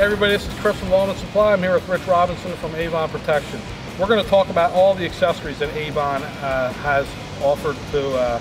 Hey everybody, this is Chris from Lawmen Supply. I'm here with Rich Robinson from Avon Protection. We're going to talk about all the accessories that Avon uh, has offered to, uh,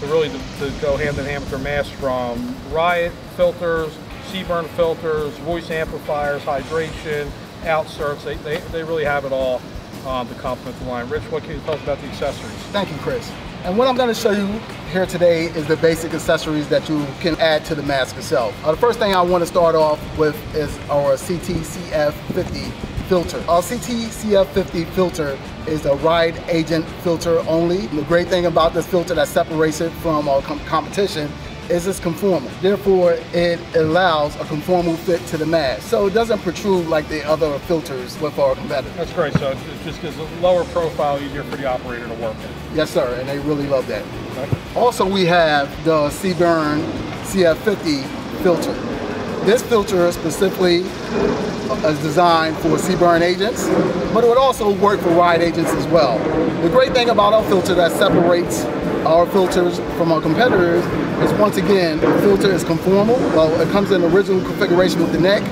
to really to, to, go hand in hand with their mask from riot filters, CBRN filters, voice amplifiers, hydration, outserts. They, they, they really have it all um, to complement the line. Rich, what can you tell us about the accessories? Thank you, Chris. And what I'm going to show you here today is the basic accessories that you can add to the mask itself. Uh, the first thing I want to start off with is our CTCF50 filter. Our CTCF50 filter is a riot agent filter only. And the great thing about this filter that separates it from our com competition is it's conformal. Therefore, it allows a conformal fit to the mask. So it doesn't protrude like the other filters with our competitors. That's great. So it just gives a lower profile, easier for the operator to work in. Yes, sir. And they really love that. Okay. Also, we have the CBRN CF50 filter. This filter is specifically uh, is designed for CBRN agents, but it would also work for riot agents as well. The great thing about our filter that separates our filters from our competitors is once again, the filter is conformal. Well, it comes in original configuration with the neck,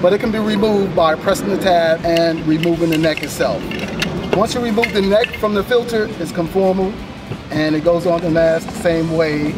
but it can be removed by pressing the tab and removing the neck itself. Once you remove the neck from the filter, it's conformal and it goes on the mask the same way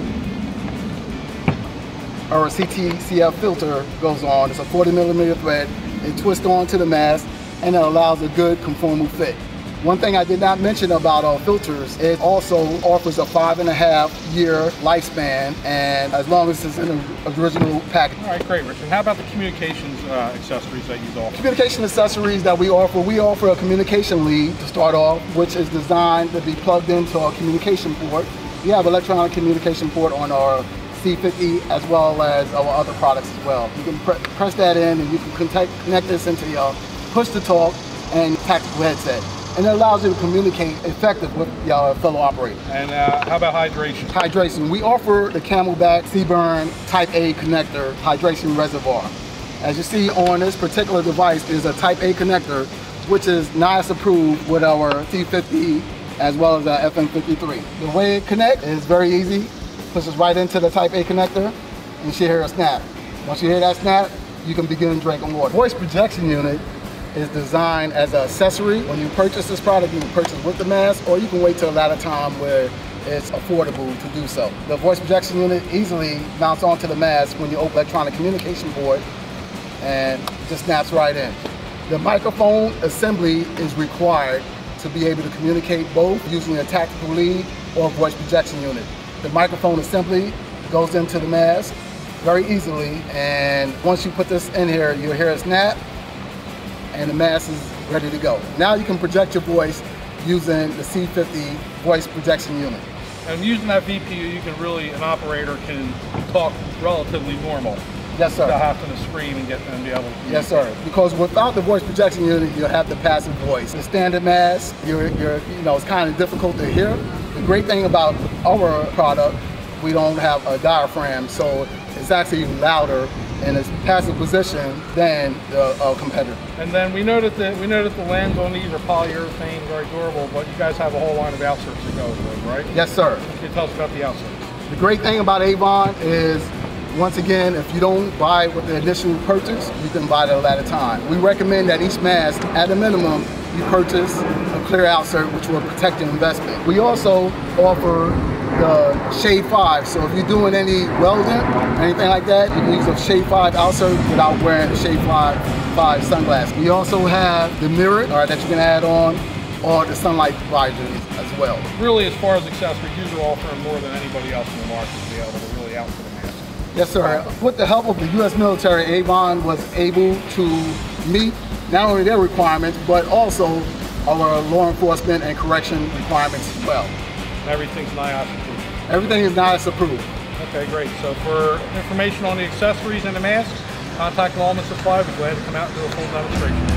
our CTCF filter goes on. It's a 40 millimeter thread. It twists onto the mask and it allows a good conformal fit. One thing I did not mention about our filters, it also offers a five and a half year lifespan and as long as it's in the original package. All right, great, Richard. How about the communications uh, accessories that you offer? Communication accessories that we offer, we offer a communication lead to start off, which is designed to be plugged into our communication port. We have electronic communication port on our C50 as well as our other products as well. You can pre press that in and you can connect, connect this into your push to talk and tactical headset and it allows you to communicate effective with your fellow operator. And uh, how about hydration? Hydration. We offer the CamelBak CBRN Type A connector hydration reservoir. As you see on this particular device is a Type A connector, which is NIOSH approved with our C50 as well as our FM53. The way it connects is very easy. Pushes right into the Type A connector and you should hear a snap. Once you hear that snap, you can begin drinking water. Voice projection unit is designed as an accessory. When you purchase this product, you can purchase with the mask, or you can wait till a later time where it's affordable to do so. The voice projection unit easily mounts onto the mask when you open electronic communication board and just snaps right in. The microphone assembly is required to be able to communicate both using a tactical lead or voice projection unit. The microphone assembly goes into the mask very easily and once you put this in here, you'll hear a snap and the mask is ready to go. Now you can project your voice using the C50 voice projection unit. And using that VPU, you can really, an operator can talk relatively normal. Yes, sir. Without having to scream and get them to be able to Yes, sir. Because without the voice projection unit, you'll have the passive voice. The standard mask, you're, you're, you know, it's kind of difficult to hear. The great thing about our product, we don't have a diaphragm, so it's actually louder in its passive position than the uh, competitor. And then we know that the we know that the lens on these are polyurethane, very durable, but you guys have a whole line of outserts that go with them, right? Yes, sir. Can you tell us about the outserts? The great thing about Avon is once again, if you don't buy with the initial purchase, you can buy it at a later time. We recommend that each mask, at a minimum, you purchase a clear outsert which will protect your investment. We also offer Shade 5. So if you're doing any welding, anything like that, you can use a Shade 5 outsert without wearing the Shade 5, 5 sunglasses. We also have the mirror all right, that you can add on or the sunlight visors as well. Really, as far as accessories, you are offering more than anybody else in the market to be able to really outfit a mask. Yes, sir. With the help of the U.S. military, Avon was able to meet not only their requirements, but also our law enforcement and correction requirements as well. Everything's NIOSH approved. Everything is NIOSH approved. Okay, great. So for information on the accessories and the masks, contact Lawmen Supply. We're glad to come out and do a full demonstration.